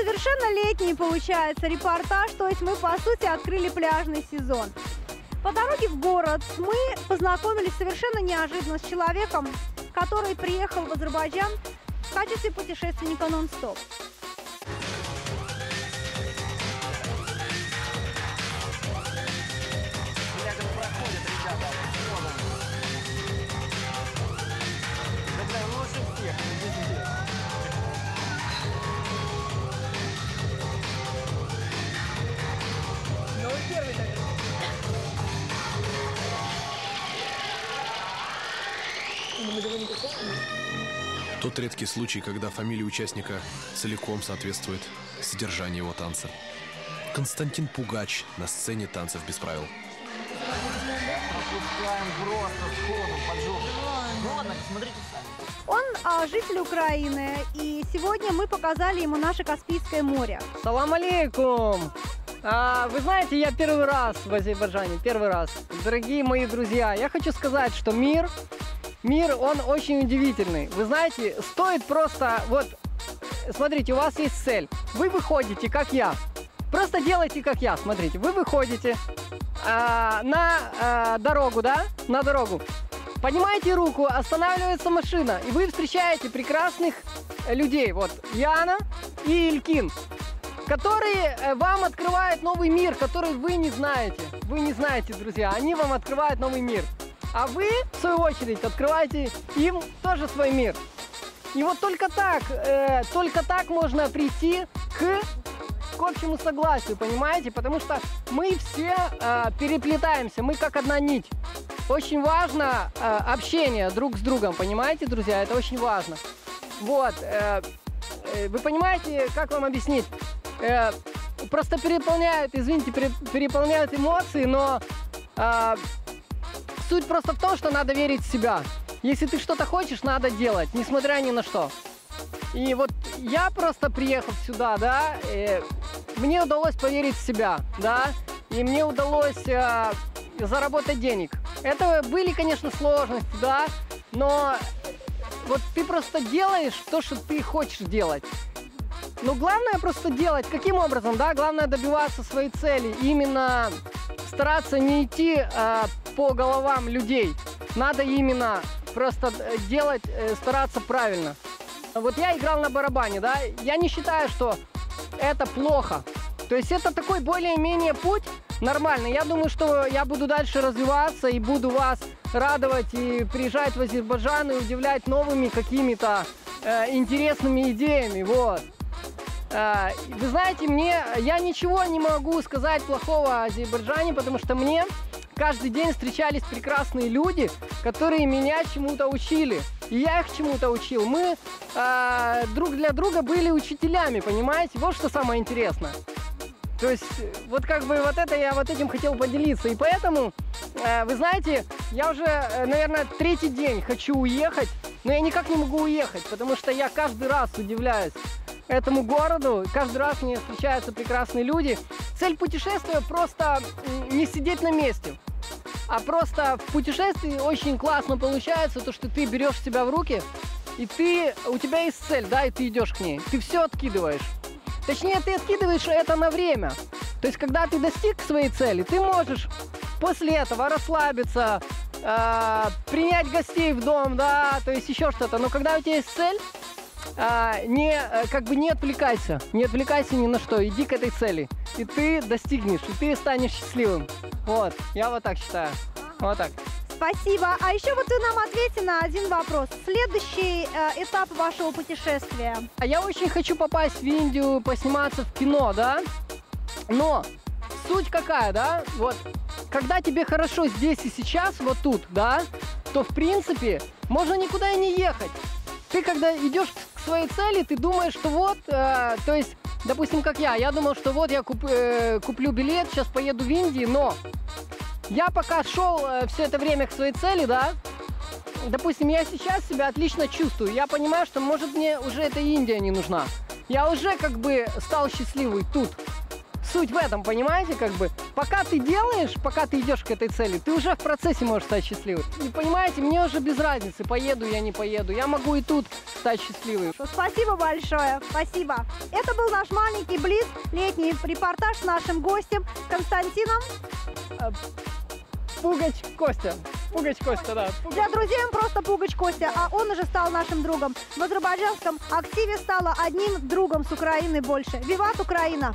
Совершенно летний получается репортаж, то есть мы по сути открыли пляжный сезон. По дороге в город мы познакомились совершенно неожиданно с человеком, который приехал в Азербайджан в качестве путешественника нон-стоп. Тот редкий случай, когда фамилия участника целиком соответствует содержанию его танца. Константин Пугач на сцене танцев без правил. Он а, житель Украины, и сегодня мы показали ему наше Каспийское море. Салам алейкум! А, вы знаете, я первый раз в Азербайджане, первый раз. Дорогие мои друзья, я хочу сказать, что мир, мир, он очень удивительный. Вы знаете, стоит просто, вот, смотрите, у вас есть цель. Вы выходите, как я. Просто делайте, как я, смотрите. Вы выходите а, на а, дорогу, да, на дорогу. Поднимаете руку, останавливается машина, и вы встречаете прекрасных э, людей. Вот Яна и Илькин которые э, вам открывают новый мир, который вы не знаете. Вы не знаете, друзья, они вам открывают новый мир. А вы, в свою очередь, открываете им тоже свой мир. И вот только так, э, только так можно прийти к, к общему согласию, понимаете? Потому что мы все э, переплетаемся, мы как одна нить. Очень важно э, общение друг с другом, понимаете, друзья? Это очень важно. Вот. э, э, вы понимаете, как вам объяснить? Э, просто переполняют, извините, пере- переполняют эмоции, но а, суть просто в том, что надо верить в себя. Если ты что-то хочешь, надо делать, несмотря ни на что. И вот я просто приехав сюда, да, э, мне удалось поверить в себя, да, и мне удалось э, заработать денег. Это были, конечно, сложности, да, но вот ты просто делаешь то, что ты хочешь делать. Но главное просто делать. Каким образом, да? Главное добиваться своей цели. Именно стараться не идти э, по головам людей. Надо именно просто э, делать, э, стараться правильно. Вот я играл на барабане, да? Я не считаю, что это плохо. То есть это такой более-менее путь нормальный. Я думаю, что я буду дальше развиваться и буду вас радовать и приезжать в Азербайджан и удивлять новыми какими-то э, интересными идеями. Вот. А, Вы знаете, мне я ничего не могу сказать плохого о Азербайджане, потому что мне каждый день встречались прекрасные люди, которые меня чему-то учили. И я их чему-то учил. Мы а, друг для друга были учителями, понимаете? Вот что самое интересное. То есть, э, вот как бы вот это я вот этим хотел поделиться. И поэтому, э, вы знаете, я уже, э, наверное, третий день хочу уехать, но я никак не могу уехать, потому что я каждый раз удивляюсь этому городу. Каждый раз мне встречаются прекрасные люди. Цель путешествия просто не сидеть на месте. А просто в путешествии очень классно получается то, что ты берешь себя в руки, и ты, у тебя есть цель, да, и ты идешь к ней. Ты все откидываешь. Точнее, ты откидываешь это на время. То есть, когда ты достиг своей цели, ты можешь после этого расслабиться, э, принять гостей в дом, да, то есть еще что-то. Но когда у тебя есть цель, а, не, э, как бы не отвлекайся, не отвлекайся ни на что, иди к этой цели, и ты достигнешь, и ты станешь счастливым. Вот, я вот так считаю. Вот так. Спасибо. А еще вот вы нам ответьте на один вопрос. Следующий э, этап вашего путешествия. А я очень хочу попасть в Индию, посниматься в кино, да? Но суть какая, да? Вот, когда тебе хорошо здесь и сейчас, вот тут, да, то в принципе можно никуда и не ехать. Ты когда идешь своей цели, ты думаешь, что вот, э, то есть, допустим, как я, я думал, что вот я куп- э, куплю билет, сейчас поеду в Индию, но я пока шел э, все это время к своей цели, да, допустим, я сейчас себя отлично чувствую. Я понимаю, что, может, мне уже эта Индия не нужна. Я уже как бы стал счастливый тут. Суть в этом, понимаете, как бы. Пока ты делаешь, пока ты идешь к этой цели, ты уже в процессе можешь стать счастливым. И понимаете, мне уже без разницы, поеду я, не поеду. Я могу и тут стать счастливым. Спасибо большое, спасибо. Это был наш маленький близ, летний репортаж с нашим гостем Константином. Пугач Костя. Пугач Костя, да. Для друзей он просто Пугач Костя, а он уже стал нашим другом. В азербайджанском активе стало одним другом с Украины больше. Виват Украина!